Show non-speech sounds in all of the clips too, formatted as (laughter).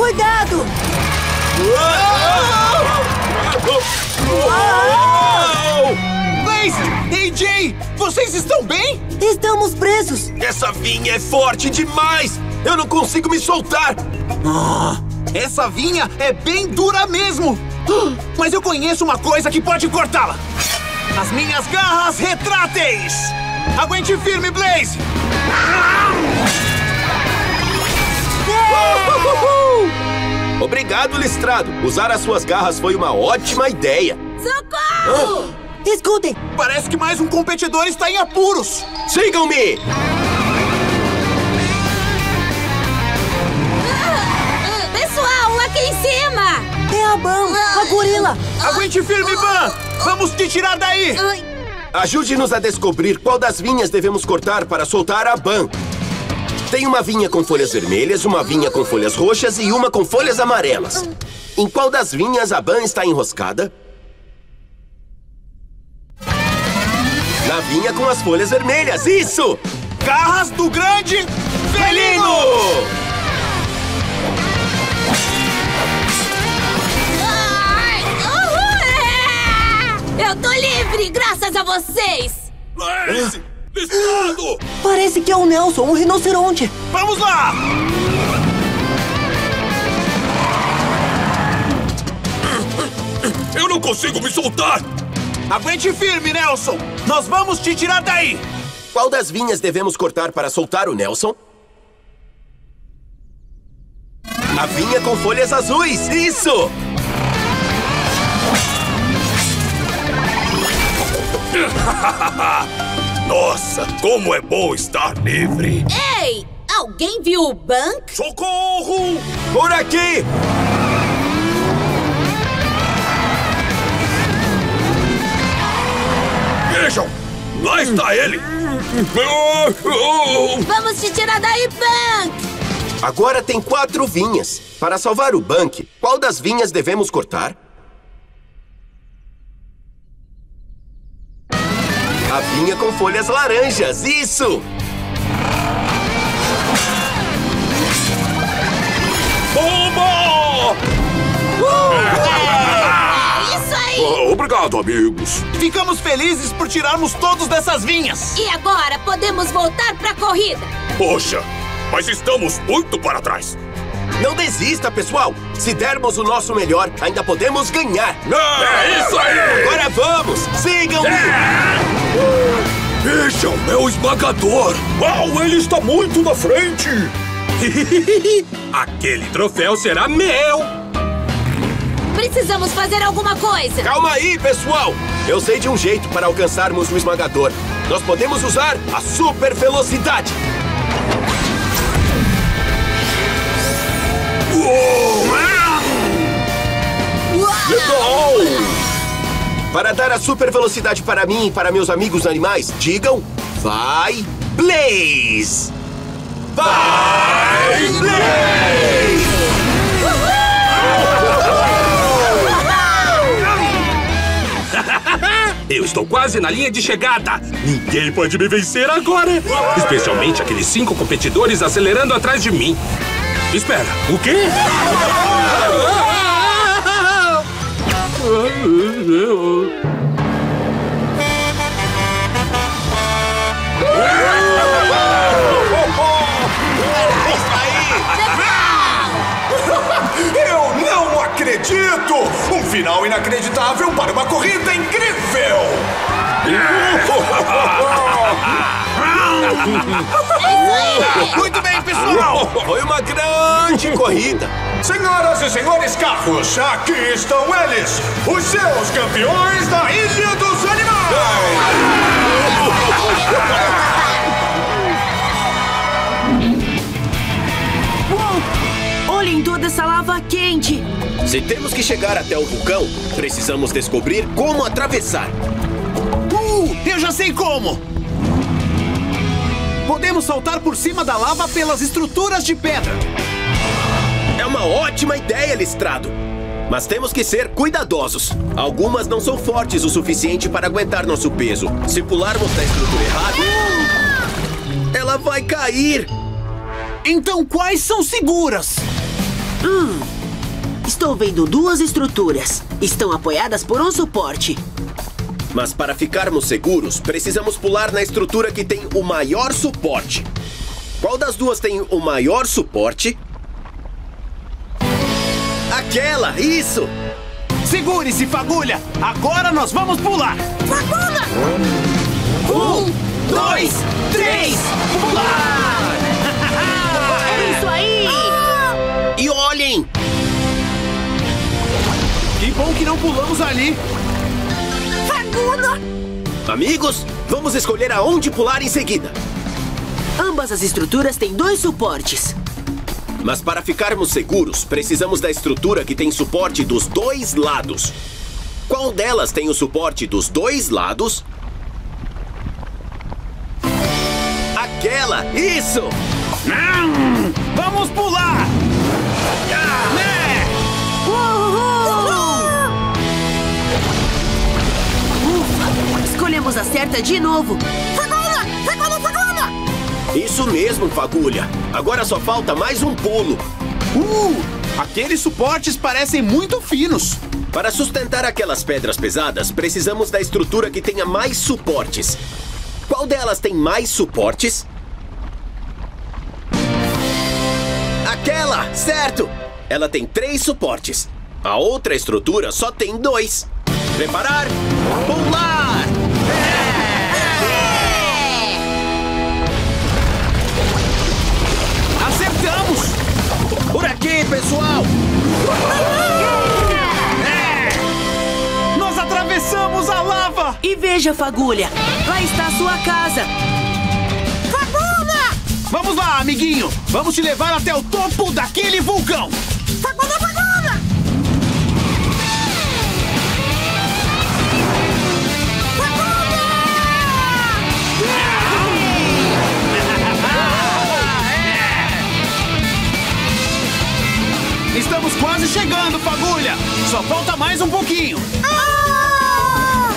Cuidado! Blaze! AJ! Vocês estão bem? Estamos presos! Essa vinha é forte demais! Eu não consigo me soltar! Ah, essa vinha é bem dura mesmo! Mas eu conheço uma coisa que pode cortá-la! As minhas garras retráteis! Aguente firme, Blaze! Obrigado, Listrado. Usar as suas garras foi uma ótima ideia. Socorro! Escutem! Parece que mais um competidor está em apuros! Sigam-me! Pessoal, aqui em cima! É a Bam! A gorila! Aguente firme, Ban! Vamos te tirar daí! Ajude-nos a descobrir qual das vinhas devemos cortar para soltar a Ban. Tem uma vinha com folhas vermelhas, uma vinha com folhas roxas e uma com folhas amarelas. Em qual das vinhas a Ban está enroscada? Na vinha com as folhas vermelhas, isso! Garras do grande felino! é! Eu tô livre, graças a vocês! Blaze! Listrado! Parece que é o Nelson, o rinoceronte! Vamos lá! Eu não consigo me soltar! Aguente firme, Nelson! Nós vamos te tirar daí! Qual das vinhas devemos cortar para soltar o Nelson? A vinha com folhas azuis, isso! (laughs) Nossa, como é bom estar livre! Ei, alguém viu o Bank? Socorro! Por aqui! Vejam! Lá está ele! Vamos te tirar daí, Bank! Agora tem quatro vinhas. Para salvar o Bank, qual das vinhas devemos cortar? A vinha com folhas laranjas, isso! Bomba! É isso aí! Ah, obrigado, amigos. Ficamos felizes por tirarmos todos dessas vinhas! E agora podemos voltar pra corrida! Poxa, mas estamos muito para trás. Não desista, pessoal! Se dermos o nosso melhor, ainda podemos ganhar! É isso aí! Agora vamos! Sigam-me! Vejam, é o esmagador! Uau, ele está muito na frente! (laughs) Aquele troféu será meu! Precisamos fazer alguma coisa! Calma aí, pessoal! Eu sei de um jeito para alcançarmos o esmagador. Nós podemos usar a super velocidade. Para dar a super velocidade para mim e para meus amigos animais, digam: Vai, Blaze! Vai, Blaze! Eu estou quase na linha de chegada! Ninguém pode me vencer agora! Especialmente aqueles cinco competidores acelerando atrás de mim! Espera, o quê? Eu não acredito! Um final inacreditável para uma corrida incrível! (laughs) Muito bem, pessoal! Foi uma grande corrida. Senhoras e senhores carros, aqui estão eles, os seus campeões da Ilha dos Animais! Olhem toda essa lava quente! Se temos que chegar até o vulcão, precisamos descobrir como atravessar. Uh, eu já sei como! Podemos saltar por cima da lava pelas estruturas de pedra. É uma ótima ideia, Listrado. Mas temos que ser cuidadosos. Algumas não são fortes o suficiente para aguentar nosso peso. Se pularmos da estrutura errada, ela vai cair. Então quais são seguras? Estou vendo duas estruturas. Estão apoiadas por um suporte. Mas para ficarmos seguros, precisamos pular na estrutura que tem o maior suporte. Qual das duas tem o maior suporte? Aquela, isso! Segure-se, fagulha! Agora nós vamos pular! Fagulha! Um, dois, três, pular! É isso aí! E olhem! Que bom que não pulamos ali! Amigos, vamos escolher aonde pular em seguida. Ambas as estruturas têm dois suportes. Mas para ficarmos seguros, precisamos da estrutura que tem suporte dos dois lados. Qual delas tem o suporte dos dois lados? Aquela! Isso! Hum, vamos pular! Ufa! Escolhemos a certa de novo. Fagulha! Fagulha! Fagulha! Isso mesmo, Fagulha. Agora só falta mais um pulo. Uh, aqueles suportes parecem muito finos. Para sustentar aquelas pedras pesadas, precisamos da estrutura que tenha mais suportes. Qual delas tem mais suportes? Aquela, certo! Ela tem três suportes. A outra estrutura só tem dois. Preparar? Pular! Pessoal! Nós atravessamos a lava! E veja, Fagulha, lá está a sua casa. Fagulha! Vamos lá, amiguinho! Vamos te levar até o topo daquele vulcão! Só falta mais um pouquinho! Ah!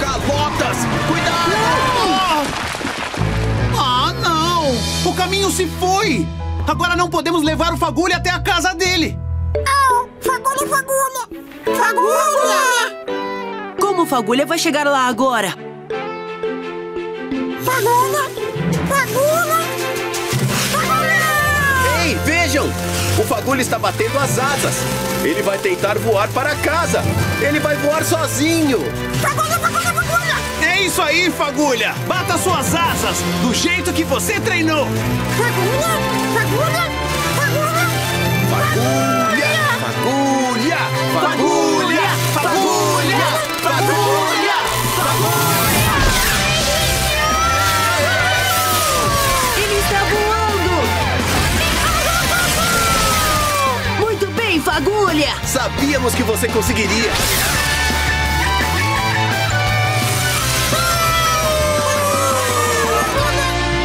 Calotas! Cuidado! Ah, não! O caminho se foi! Agora não podemos levar o Fagulha até a casa dele! Não! Fagulha! Fagulha! Fagulha! Como Fagulha vai chegar lá agora? Fagulha! Fagulha! Vejam! O Fagulha está batendo as asas. Ele vai tentar voar para casa. Ele vai voar sozinho. Fagulha! Fagulha! Fagulha! É isso aí, Fagulha! Bata suas asas do jeito que você treinou! Fagulha! Fagulha! Fagulha! Fagulha! Fagulha! Fagulha! Sabíamos que você conseguiria.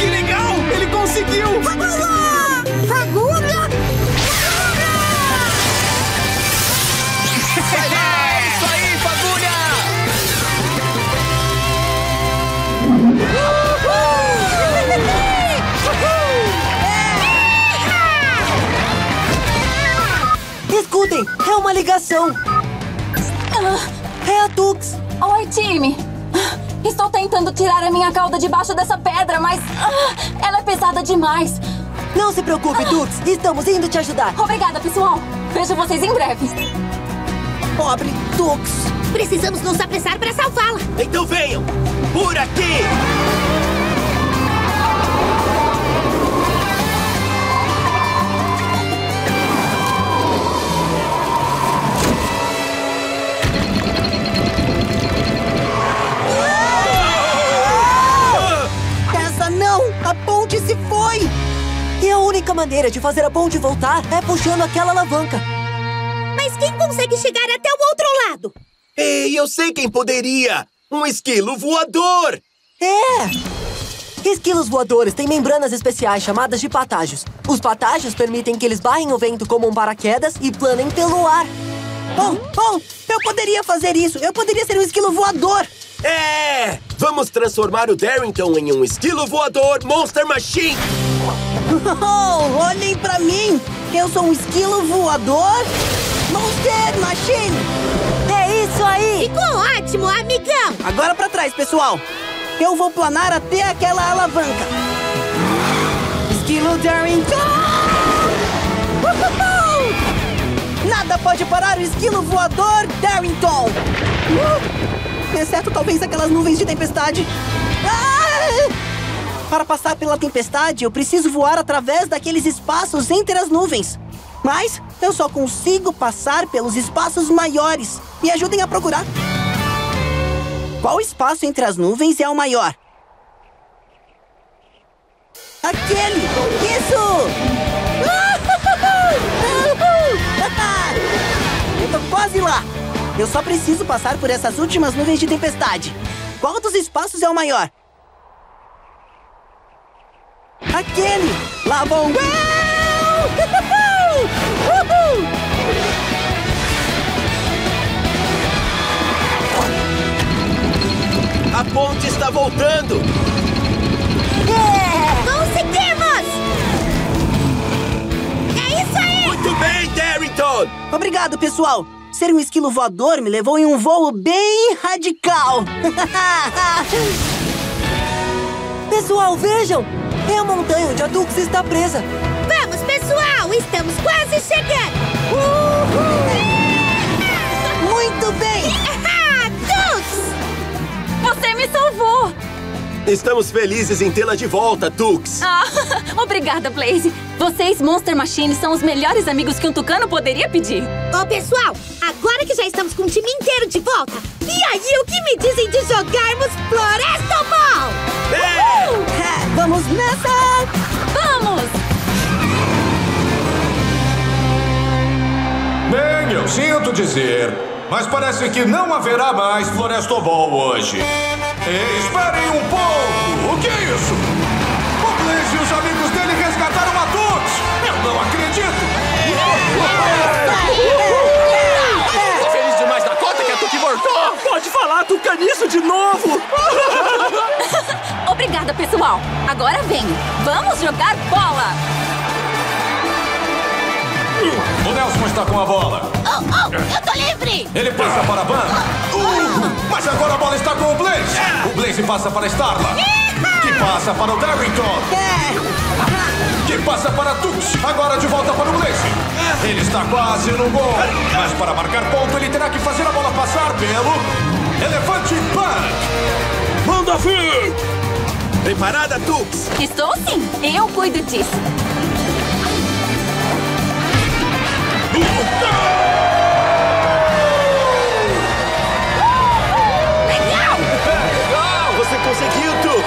Que legal! Ele conseguiu! Fagulha! Fagulha! É uma ligação. É a Tux. Oi, time! Estou tentando tirar a minha cauda debaixo dessa pedra, mas ah, ela é pesada demais. Não se preocupe, Tux. Estamos indo te ajudar. Obrigada, pessoal. Vejo vocês em breve. Pobre Tux. Precisamos nos apressar para salvá-la. Então venham! Por aqui! Maneira de fazer a ponte voltar é puxando aquela alavanca. Mas quem consegue chegar até o outro lado? Ei, eu sei quem poderia! Um esquilo voador! É! Esquilos voadores têm membranas especiais chamadas de patágios. Os patágios permitem que eles barrem o vento como um paraquedas e planem pelo ar. Oh, oh, eu poderia fazer isso! Eu poderia ser um esquilo voador! É! Vamos transformar o Darrington em um esquilo voador Monster Machine! (laughs) Oh, olhem pra mim! Eu sou um esquilo voador Monster Machine! É isso aí! Ficou ótimo, amigão! Agora pra trás, pessoal! Eu vou planar até aquela alavanca! Esquilo Darrington! Nada pode parar o esquilo voador Darrington! Uh! Exceto talvez aquelas nuvens de tempestade. Ah! Para passar pela tempestade, eu preciso voar através daqueles espaços entre as nuvens. Mas eu só consigo passar pelos espaços maiores. Me ajudem a procurar. Qual espaço entre as nuvens é o maior? Aquele! Isso! (laughs) (laughs) Eu tô quase lá! Eu só preciso passar por essas últimas nuvens de tempestade. Qual dos espaços é o maior? Aquele! Lá vão eu! (laughs) Uhul! A ponte está voltando! Conseguimos! É isso aí! Muito bem, Darrington! Obrigado, pessoal! Ser um esquilo voador me levou em um voo bem radical! (laughs) Pessoal, vejam! É a montanha onde a Dux está presa. Vamos, pessoal! Estamos quase chegando! Muito bem! (laughs) Dux! Você me salvou! Estamos felizes em tê-la de volta, Tux! Ah, (laughs) obrigada, Blaze. Vocês, Monster Machine, são os melhores amigos que um tucano poderia pedir. Ô, pessoal, agora que já estamos com o time inteiro de volta, e aí o que me dizem de jogarmos Floresta Ball? (laughs) É, vamos nessa! Vamos! Bem, eu sinto dizer, mas parece que não haverá mais Florestobol hoje. Ei, esperem um pouco! O que é isso? O Blaze e os amigos dele resgataram a Tux! Eu não acredito! Tô feliz demais da conta que a Tux voltou! Pode falar tucaniço de novo! (laughs) Obrigada, pessoal. Agora vem. Vamos jogar bola. Nelson está com a bola. Oh, oh, eu tô livre! Ele passa para a Ban. Uh, mas agora a bola está com o Blaze. O Blaze passa para a Starla. Que passa para o Darrington. Que passa para Tux. Agora de volta para o Blaze. Ele está quase no gol. Mas para marcar ponto, ele terá que fazer a bola passar pelo Elefante Punk. Manda vir! Preparada, Tux? Estou sim. Eu cuido disso. Legal! Você conseguiu, Tux!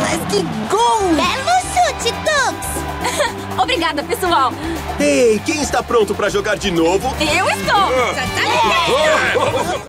Mas que gol! Belo chute, Tux! (laughs) Obrigada, pessoal. Ei, quem está pronto para jogar de novo? Eu estou. Tá ligado?